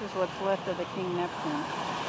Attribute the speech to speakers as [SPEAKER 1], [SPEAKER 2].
[SPEAKER 1] This is what's left of the King Neptune.